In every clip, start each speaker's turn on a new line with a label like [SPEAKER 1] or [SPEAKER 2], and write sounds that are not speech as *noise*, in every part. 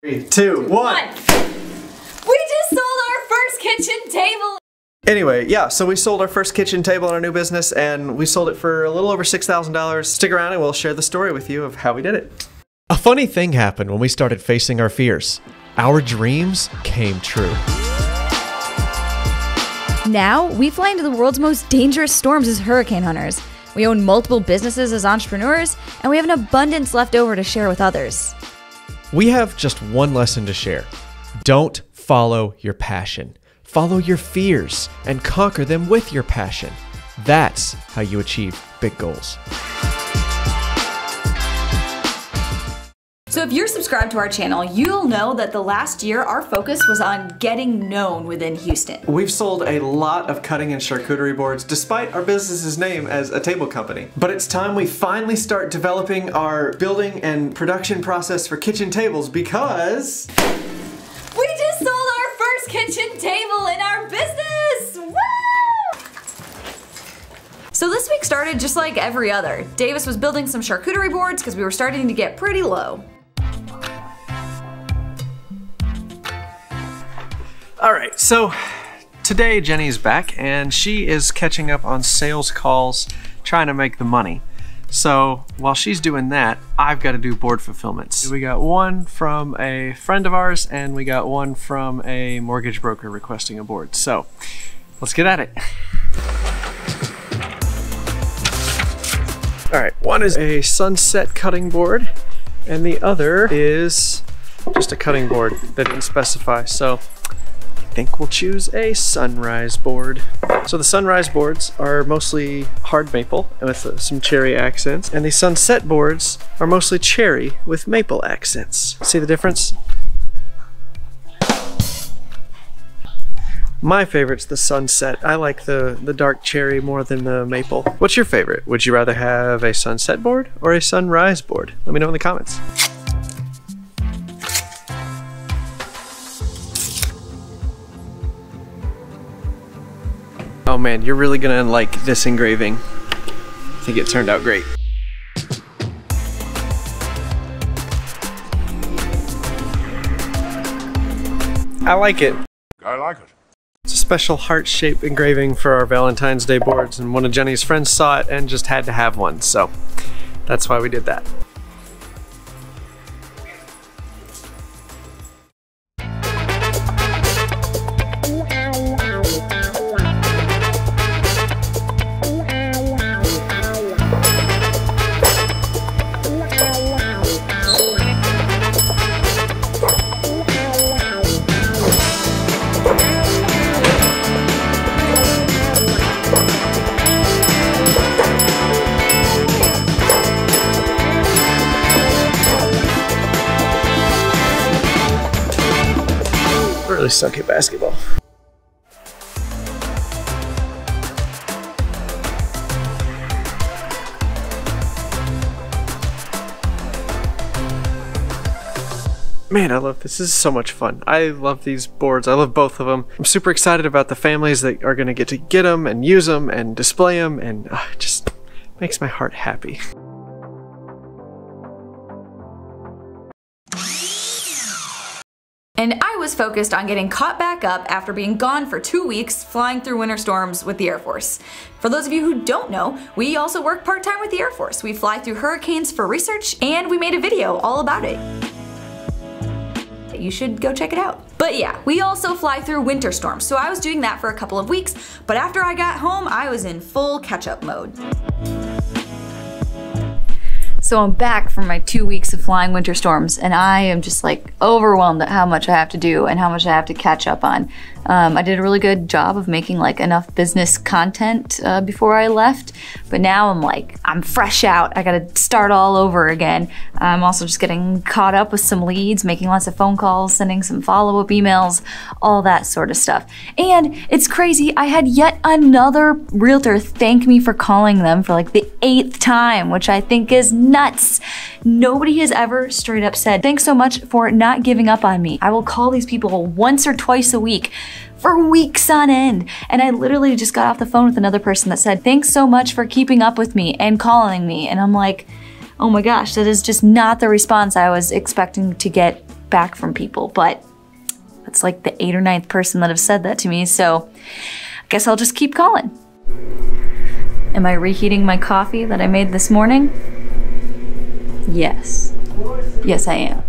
[SPEAKER 1] Three, two, one.
[SPEAKER 2] One. We just sold our first kitchen table.
[SPEAKER 1] Anyway, yeah, so we sold our first kitchen table in our new business and we sold it for a little over $6,000. Stick around and we'll share the story with you of how we did it.
[SPEAKER 3] A funny thing happened when we started facing our fears. Our dreams came true.
[SPEAKER 4] Now, we fly into the world's most dangerous storms as hurricane hunters. We own multiple businesses as entrepreneurs, and we have an abundance left over to share with others.
[SPEAKER 3] We have just one lesson to share don't follow your passion, follow your fears and conquer them with your passion. That's how you achieve big goals.
[SPEAKER 2] So if you're subscribed to our channel, you'll know that the last year our focus was on getting known within Houston.
[SPEAKER 1] We've sold a lot of cutting and charcuterie boards despite our business's name as a table company. But it's time we finally start developing our building and production process for kitchen tables because
[SPEAKER 2] We just sold our first kitchen table in our business! Woo! So this week started just like every other. Davis was building some charcuterie boards because we were starting to get pretty low.
[SPEAKER 1] All right, so today Jennie's back and she is catching up on sales calls, trying to make the money. So while she's doing that, I've got to do board fulfillments. We got one from a friend of ours and we got one from a mortgage broker requesting a board. So let's get at it. All right, one is a sunset cutting board and the other is just a cutting board that didn't specify. So think we'll choose a sunrise board. So the sunrise boards are mostly hard maple with uh, some cherry accents, and the sunset boards are mostly cherry with maple accents. See the difference? My favorite's the sunset. I like the, the dark cherry more than the maple. What's your favorite? Would you rather have a sunset board or a sunrise board? Let me know in the comments. Oh man, you're really gonna like this engraving. I think it turned out great. I like it.
[SPEAKER 5] I like it.
[SPEAKER 1] It's a special heart shape engraving for our Valentine's Day boards and one of Jennie's friends saw it and just had to have one, so that's why we did that. Really suck at basketball. Man, I love this. This is so much fun. I love these boards. I love both of them. I'm super excited about the families that are going to get to get them and use them and display them, and uh, it just makes my heart happy.
[SPEAKER 2] Was focused on getting caught back up after being gone for two weeks flying through winter storms with the Air Force. For those of you who don't know, we also work part-time with the Air Force. We fly through hurricanes for research and we made a video all about it. You should go check it out. But yeah, we also fly through winter storms, so I was doing that for a couple of weeks, but after I got home, I was in full catch-up mode.
[SPEAKER 4] So I'm back from my two weeks of flying winter storms, and I am just like overwhelmed at how much I have to do and how much I have to catch up on. Um, I did a really good job of making like enough business content uh, before I left, but now I'm like I'm fresh out. I gotta start all over again. I'm also just getting caught up with some leads, making lots of phone calls, sending some follow-up emails, all that sort of stuff. And it's crazy. I had yet another realtor thank me for calling them for like the eighth time, which I think is nuts. Nobody has ever straight up said, thanks so much for not giving up on me. I will call these people once or twice a week for weeks on end. And I literally just got off the phone with another person that said, thanks so much for keeping up with me and calling me. And I'm like, oh my gosh, that is just not the response I was expecting to get
[SPEAKER 6] back from people, but that's like the eighth or ninth person that have said that to me, so I guess I'll just keep calling. Am I reheating my coffee that I made this morning? Yes. Yes, I am.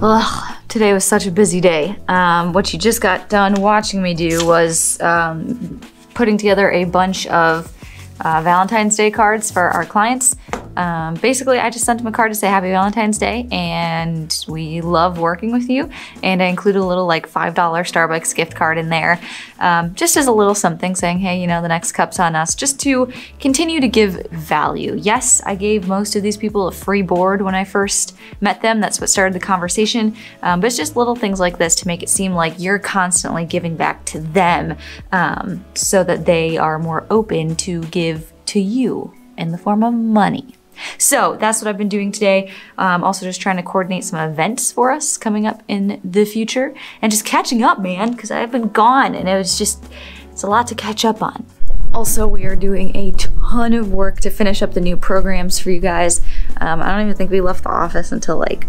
[SPEAKER 6] Ugh, today was such a busy day. Um, what you just got done watching me do was um, putting together a bunch of uh, Valentine's Day cards for our clients. Um, basically, I just sent them a card to say Happy Valentine's Day, and we love working with you. And I included a little like $5 Starbucks gift card in there, um, just as a little something saying, hey, you know, the next cup's on us, just to continue to give value. Yes, I gave most of these people a free board when I first met them. That's what started the conversation. Um, but it's just little things like this to make it seem like you're constantly giving back to them um, so that they are more open to give to you in the form of money. So that's what I've been doing today. Um, also just trying to coordinate some events for us coming up in the future and just catching up, man, because I've been gone and it was just, it's a lot to catch up on. Also, we are doing a ton of work to finish up the new programs for you guys. Um, I don't even think we left the office until like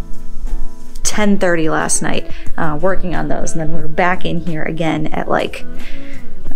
[SPEAKER 6] 10.30 last night uh, working on those. And then we are back in here again at like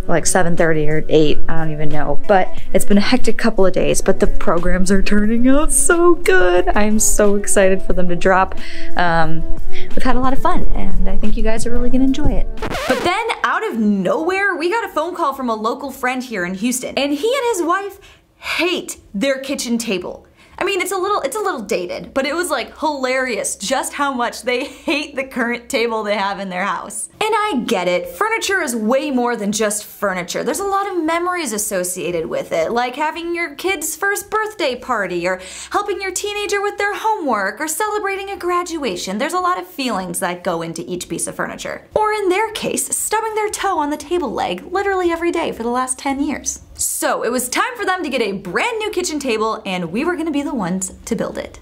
[SPEAKER 6] like 7.30 or 8 i don't even know. But it's been a hectic couple of days but the programs are turning out so good. I'm so excited for them to drop. Um, we've had a lot of fun and i think you guys are really gonna enjoy it.
[SPEAKER 2] But then, out of nowhere, we got a phone call from a local friend here in Houston, and he and his wife hate their kitchen table. I mean, it's a little it's a little dated, but it was like hilarious just how much they *laughs* hate the current table they have in their house. And I get it. Furniture is way more than just furniture. There's a lot of memories associated with it, like having your kid's first birthday party or helping your teenager with their homework or celebrating a graduation. There's a lot of feelings that go into each piece of furniture. Or in their case, stubbing their toe on the table leg literally every day for the last 10 years. So it was time for them to get a brand new kitchen table, and we were gonna be the ones to build it.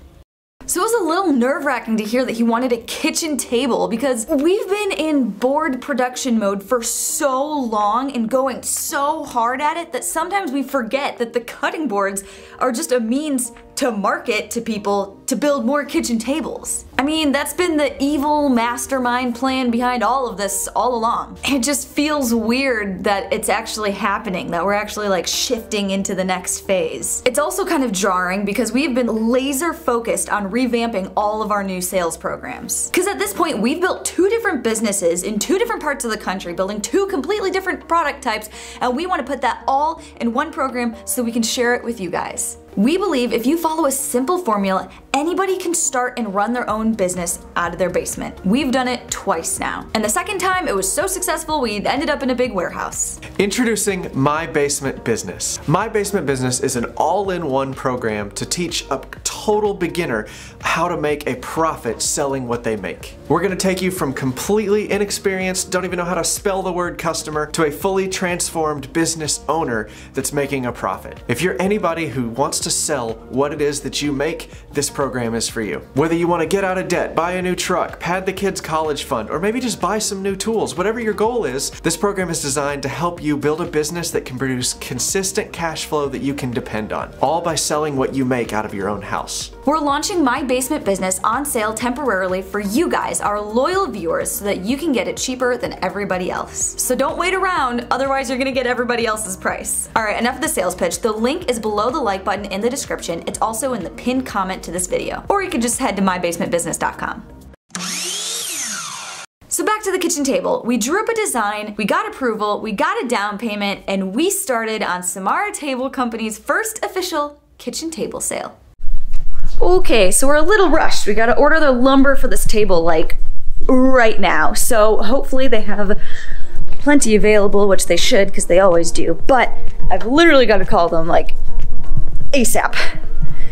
[SPEAKER 2] So it was a little nerve wracking to hear that he wanted a kitchen table because we've been in board production mode for so long and going so hard at it that sometimes we forget that the cutting boards are just a means to market to people to build more kitchen tables. I mean, that's been the evil mastermind plan behind all of this all along. It just feels weird that it's actually happening, that we're actually like shifting into the next phase. It's also kind of jarring because we've been laser focused on revamping all of our new sales programs. Because at this point, we've built two different businesses in two different parts of the country, building two completely different product types, and we want to put that all in one program so we can share it with you guys. We believe if you follow a simple formula, anybody can start and run their own business out of their basement. We've done it twice now. And the second time, it was so successful, we ended up in a big warehouse.
[SPEAKER 1] Introducing My Basement Business. My Basement Business is an all-in-one program to teach a total beginner how to make a profit selling what they make. We're gonna take you from completely inexperienced, don't even know how to spell the word customer, to a fully transformed business owner that's making a profit. If you're anybody who wants to sell what it is that you make, this program is for you. Whether you wanna get out of debt, buy a new truck, pad the kids' college fund, or maybe just buy some new tools, whatever your goal is, this program is designed to help you build a business that can produce consistent cash flow that you can depend on, all by selling what you make out of your own house.
[SPEAKER 2] We're launching My Basement Business on sale temporarily for you guys, our loyal viewers, so that you can get it cheaper than everybody else. So don't wait around, otherwise you're gonna get everybody else's price. Alright, enough of the sales pitch. The link is below the like button in the description. It's also in the pinned comment to this video. Or you can just head to mybasementbusiness.com. So back to the kitchen table. We drew up a design, we got approval, we got a down payment, and we started on Samara Table Company's first official kitchen table sale. Okay, so we're a little rushed. We gotta order the lumber for this table like right now. So hopefully they have plenty available, which they should because they always do. But I've literally got to call them like ASAP.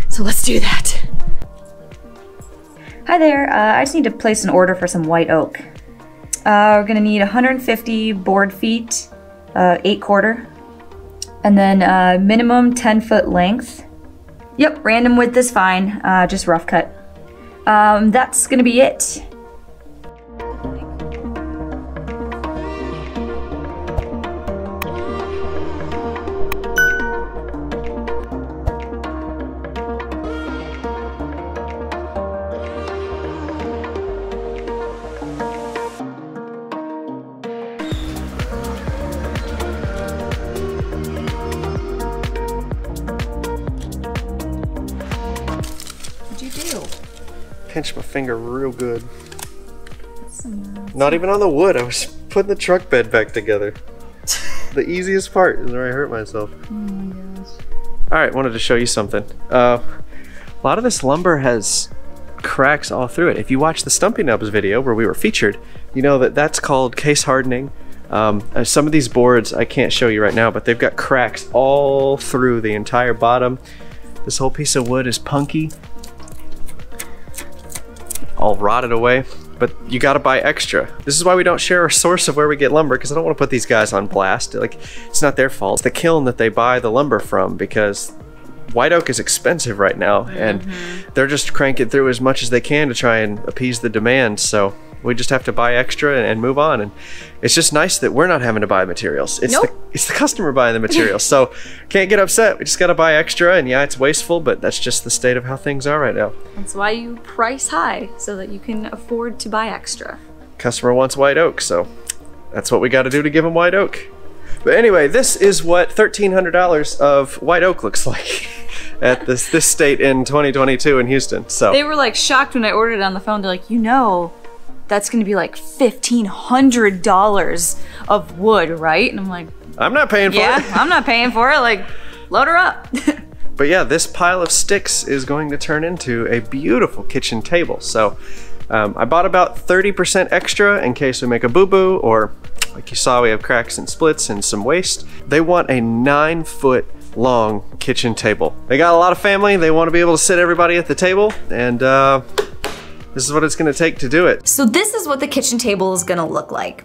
[SPEAKER 2] So let's do that. Hi there, uh, I just need to place an order for some white oak. Uh, we're gonna need 150 board feet, uh, 8 quarter, and then uh, minimum 10 foot length. Yep, random width is fine, uh, just rough cut.
[SPEAKER 4] um, that's gonna be it.
[SPEAKER 1] Pinch my finger real good. Not even on the wood. I was putting the truck bed back together. *laughs* the easiest part is where I hurt myself. All right, wanted to show you something. Uh, a lot of this lumber has cracks all through it. If you watch the Stumpy Nubs video where we were featured, you know that that's called case hardening. Um, uh, some of these boards I can't show you right now, but they've got cracks all through the entire bottom. This whole piece of wood is punky, all rotted away. But you gotta buy extra. This is why we don't share our source of where we get lumber, because I don't want to put these guys on blast. Like, it's not their fault. It's the kiln that they buy the lumber from, because white oak is expensive right now, and mm-hmm. they're just cranking through as much as they can to try and appease the demand. So we just have to buy extra and, and move on. And it's just nice that we're not having to buy materials. It's the it's the customer buying the materials. so *laughs* can't get upset. We just gotta buy extra. And yeah, it's wasteful, but that's just the state of how things are right now.
[SPEAKER 2] That's why you price high so that you can afford to buy extra.
[SPEAKER 1] customer wants white oak, so that's what we got to do to give him white oak. But anyway, this is what $1,300 of white oak looks *laughs* like at this this state in 2022 in Houston. So
[SPEAKER 2] They were like shocked when I ordered it on the phone. They're like, you know, that's gonna be like fifteen hundred dollars of wood, right? And I'm like,
[SPEAKER 1] I'm not paying for
[SPEAKER 2] yeah,
[SPEAKER 1] it.
[SPEAKER 2] I'm not paying for it. Like, load her up. *laughs*
[SPEAKER 1] But yeah, this pile of sticks is going to turn into a beautiful kitchen table. So um, I bought about 30% extra in case we make a boo-boo or like you saw, we have cracks and splits and some waste. They want a nine foot long kitchen table. They got a lot of family. They want to be able to sit everybody at the table and uh, this is what it's going to take to do it.
[SPEAKER 2] So this is what the kitchen table is gonna look like.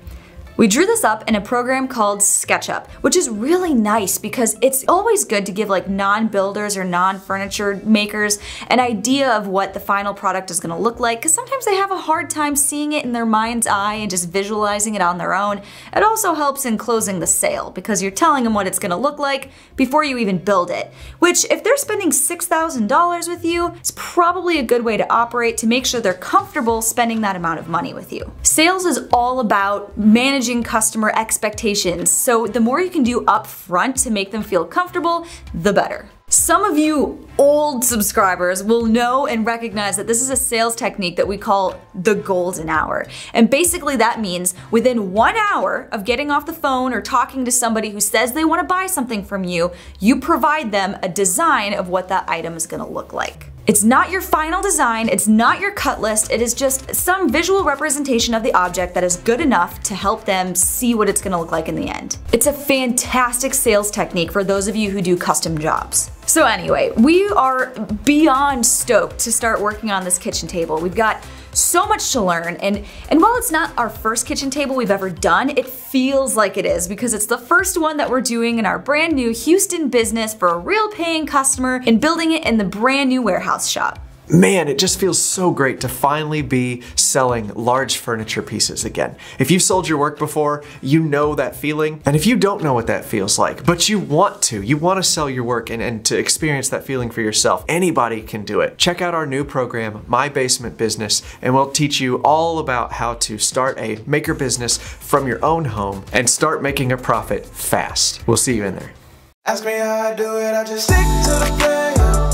[SPEAKER 2] We drew this up in a program called SketchUp, which is really nice because it's always good to give like non-builders or non-furniture makers an idea of what the final product is gonna look like because sometimes they have a hard time seeing it in their mind's eye and just visualizing it on their own. It also helps in closing the sale because you're telling them what it's gonna look like before you even build it, which if they're spending $6,000 with you, it's probably a good way to operate to make sure they're comfortable spending that amount of money with you. Sales is all about managing customer expectations, so the more you can do up front to make them feel comfortable, the better. Some of you old subscribers will know and recognize that this is a sales technique that we call the golden hour. And basically, that means within one hour of getting off the phone or talking to somebody who says they want to buy something from you, you provide them a design of what that item is going to look like. It's not your final design, it's not your cut list, it is just some visual representation of the object that is good enough to help them see what it's gonna look like in the end. It's a fantastic sales technique for those of you who do custom jobs. So anyway, we are beyond stoked to start working on this kitchen table. We've got so much to learn and and while it's not our first kitchen table we've ever done, it feels like it is because it's the first one that we're doing in our brand new Houston business for a real paying customer and building it in the brand new warehouse shop.
[SPEAKER 3] Man, it just feels so great to finally be selling large furniture pieces again. If you've sold your work before, you know that feeling. And if you don't know what that feels like, but you want to, you want to sell your work and, and to experience that feeling for yourself, anybody can do it. Check out our new program, My Basement Business, and we'll teach you all about how to start a maker business from your own home and start making a profit fast. We'll see you in there.
[SPEAKER 5] Ask me how I do it, I just stick to the plan.